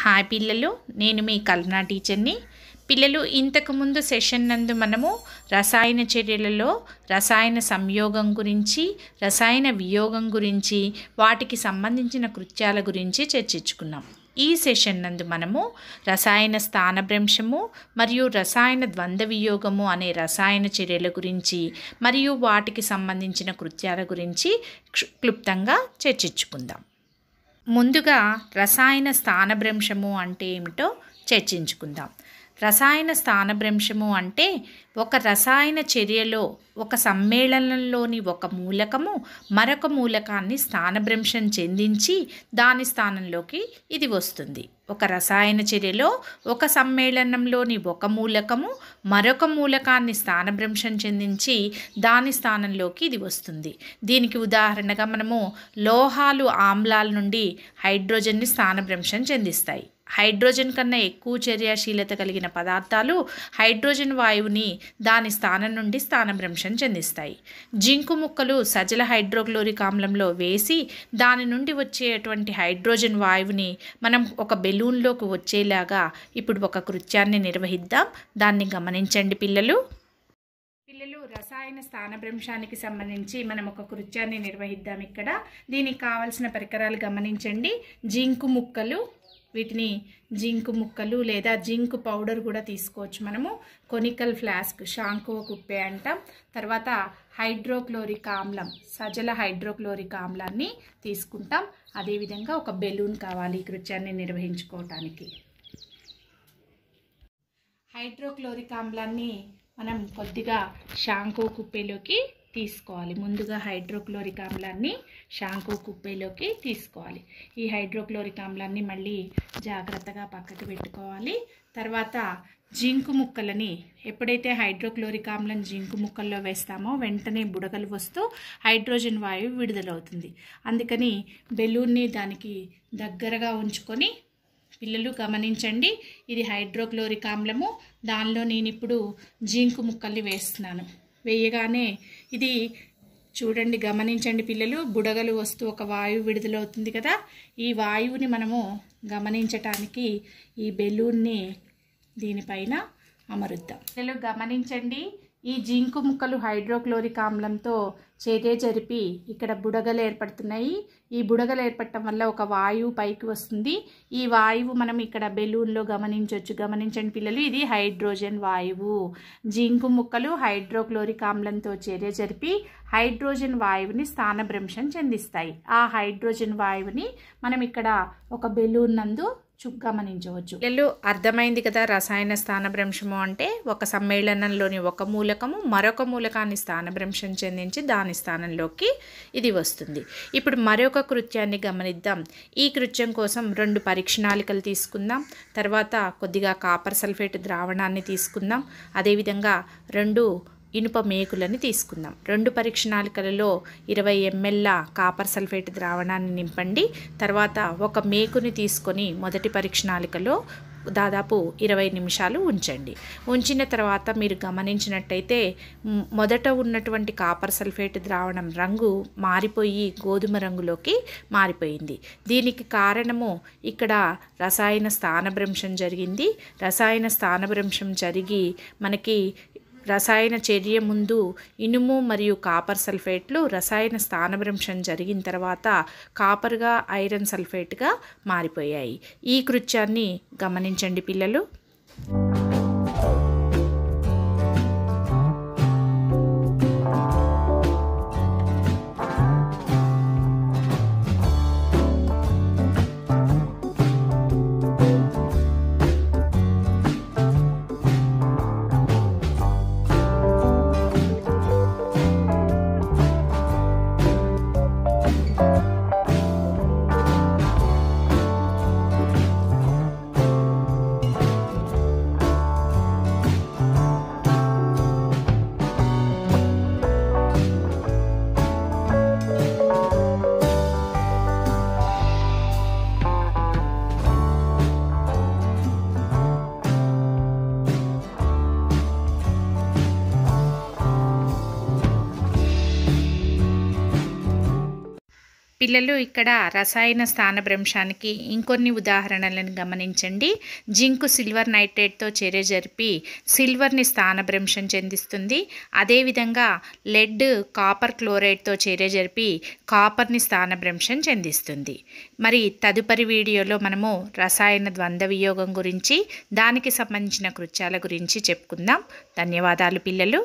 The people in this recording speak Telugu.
హాయ్ పిల్లలు నేను మీ కల్పనా టీచర్ని. పిల్లలు ఇంతకుముందు సెషన్ నందు మనము రసాయన చర్యలలో రసాయన సంయోగం గురించి రసాయన వియోగం గురించి వాటికి సంబంధించిన కృత్యాల గురించి చర్చించుకున్నాం. ఈ సెషన్ నందు మనము రసాయన స్థానభ్రంశము మరియు రసాయన ద్వంద్వ వియోగము అనే రసాయన చర్యల గురించి మరియు వాటికి సంబంధించిన కృత్యాల గురించి క్షు- క్లుప్తంగా చర్చించుకుందాం. ముందుగా రసాయన స్థానభ్రంశము అంటే ఏమిటో చర్చించుకుందాం. రసాయన స్థానభ్రంశము అంటే ఒక రసాయన చర్యలో ఒక సమ్మేళనంలోని ఒక మూలకము మరొక మూలకాన్ని స్థానభ్రంశం చెందించి దాని స్థానంలోకి ఇది వస్తుంది. ఒక రసాయన చర్యలో ఒక సమ్మేళనంలోని ఒక మూలకము మరొక మూలకాన్ని స్థానభ్రంశం చెందించి దాని స్థానంలోకి ఇది వస్తుంది. దీనికి ఉదాహరణగా మనము లోహాలు ఆమ్లాల నుండి హైడ్రోజన్ని స్థానభ్రంశం చెందిస్తాయి. హైడ్రోజన్ కన్నా ఎక్కువ చర్యాశీలత కలిగిన పదార్థాలు హైడ్రోజన్ వాయువుని దాని స్థానం నుండి స్థానభ్రంశం చెందిస్తాయి. జింకు ముక్కలు సజల హైడ్రోక్లోరిక్ ఆమ్లంలో వేసి దాని నుండి వచ్చేటువంటి హైడ్రోజన్ వాయువుని మనం ఒక బెలూన్లోకి వచ్చేలాగా ఇప్పుడు ఒక కృత్యాన్ని నిర్వహిద్దాం. దాన్ని గమనించండి పిల్లలు. పిల్లలు రసాయన స్థానభ్రంశానికి సంబంధించి మనం ఒక కృత్యాన్ని నిర్వహిద్దాం ఇక్కడ. దీనికి కావలసిన పరికరాలు గమనించండి. జింకు ముక్కలు వీటిని జింకు ముక్కలు లేదా జింక్ పౌడర్ కూడా తీసుకోవచ్చు మనము. కొనికల్ ఫ్లాస్క్ షాంకో కుప్పే అంటాం. తర్వాత హైడ్రోక్లోరిక్ ఆమ్లం సజల హైడ్రోక్లోరిక్ ఆమ్లాన్ని తీసుకుంటాం. అదేవిధంగా ఒక బెలూన్ కావాలి ఈ కృత్యాన్ని నిర్వహించుకోవటానికి. హైడ్రోక్లోరిక్ ఆమ్లాన్ని మనం కొద్దిగా షాంకో కుప్పేలోకి తీసుకోవాలి. ముందుగా హైడ్రోక్లోరిక్ ఆమ్లాన్ని షాంకో కుప్పేలోకి తీసుకోవాలి. ఈ హైడ్రోక్లోరిక్ ఆమ్లాన్ని మళ్ళీ జాగ్రత్తగా పక్కకి పెట్టుకోవాలి. తర్వాత జింకు ముక్కలని ఎప్పుడైతే హైడ్రోక్లోరిక్ ఆమ్లం జింకు ముక్కల్లో వేస్తామో వెంటనే బుడగలు వస్తూ హైడ్రోజన్ వాయువు విడుదలవుతుంది. అందుకని బెలూన్ని దానికి దగ్గరగా ఉంచుకొని పిల్లలు గమనించండి. ఇది హైడ్రోక్లోరిక్ ఆమ్లము. దానిలో నేను ఇప్పుడు జింకు ముక్కల్ని వేస్తున్నాను. వేయగానే ఇది చూడండి గమనించండి పిల్లలు బుడగలు వస్తూ ఒక వాయువు విడుదలవుతుంది కదా. ఈ వాయువుని మనము గమనించటానికి ఈ బెలూన్ని దీనిపైన అమరుద్దాం. పిల్లలు గమనించండి ఈ జింకు ముక్కలు హైడ్రోక్లోరిక్ ఆమ్లంతో చర్య జరిపి ఇక్కడ బుడగలు ఏర్పడుతున్నాయి. ఈ బుడగలు ఏర్పడటం వల్ల ఒక వాయువు పైకి వస్తుంది. ఈ వాయువు మనం ఇక్కడ బెలూన్లో గమనించవచ్చు గమనించండి పిల్లలు ఇది హైడ్రోజన్ వాయువు. జింకు ముక్కలు హైడ్రోక్లోరిక్ ఆమ్లంతో చర్య జరిపి హైడ్రోజన్ వాయువుని స్థానభ్రంశం చెందిస్తాయి. ఆ హైడ్రోజన్ వాయువుని మనం ఇక్కడ ఒక బెలూన్ నందు గమనించవచ్చు పిల్లలు అర్థమైంది కదా రసాయన స్థానభ్రంశము అంటే ఒక సమ్మేళనంలోని ఒక మూలకము మరొక మూలకాన్ని స్థానభ్రంశం చెందించి దాని స్థానంలోకి ఇది వస్తుంది. ఇప్పుడు మరొక కృత్యాన్ని గమనిద్దాం. ఈ కృత్యం కోసం రెండు పరీక్షణాళికలు తీసుకుందాం. తర్వాత కొద్దిగా కాపర్ సల్ఫేట్ ద్రావణాన్ని తీసుకుందాం. అదేవిధంగా రెండు ఇనుప మేకులని తీసుకుందాం. రెండు పరీక్ష నాలికలలో ఇరవై ఎంఎల్ల కాపర్ సల్ఫేట్ ద్రావణాన్ని నింపండి. తర్వాత ఒక మేకుని తీసుకొని మొదటి పరీక్ష నాలికలో దాదాపు ఇరవై నిమిషాలు ఉంచండి. ఉంచిన తర్వాత మీరు గమనించినట్టయితే మొదట ఉన్నటువంటి కాపర్ సల్ఫేట్ ద్రావణం రంగు మారిపోయి గోధుమ రంగులోకి మారిపోయింది. దీనికి కారణము ఇక్కడ రసాయన స్థానభ్రంశం జరిగింది. రసాయన స్థానభ్రంశం జరిగి మనకి రసాయన చర్య ముందు ఇనుము మరియు కాపర్ సల్ఫేట్లు రసాయన స్థానభ్రంశం జరిగిన తర్వాత కాపర్గా ఐరన్ సల్ఫేట్గా మారిపోయాయి. ఈ కృత్యాన్ని గమనించండి పిల్లలు. పిల్లలు ఇక్కడ రసాయన స్థానభ్రంశానికి ఇంకొన్ని ఉదాహరణలను గమనించండి. జింకు సిల్వర్ నైట్రేట్తో చర్య జరిపి సిల్వర్ని స్థానభ్రంశం చెందిస్తుంది. అదేవిధంగా లెడ్ కాపర్ క్లోరైడ్తో చర్య జరిపి కాపర్ని స్థానభ్రంశం చెందిస్తుంది. మరి తదుపరి వీడియోలో మనము రసాయన ద్వంద్వ వియోగం గురించి దానికి సంబంధించిన కృత్యాల గురించి చెప్పుకుందాం. ధన్యవాదాలు పిల్లలు.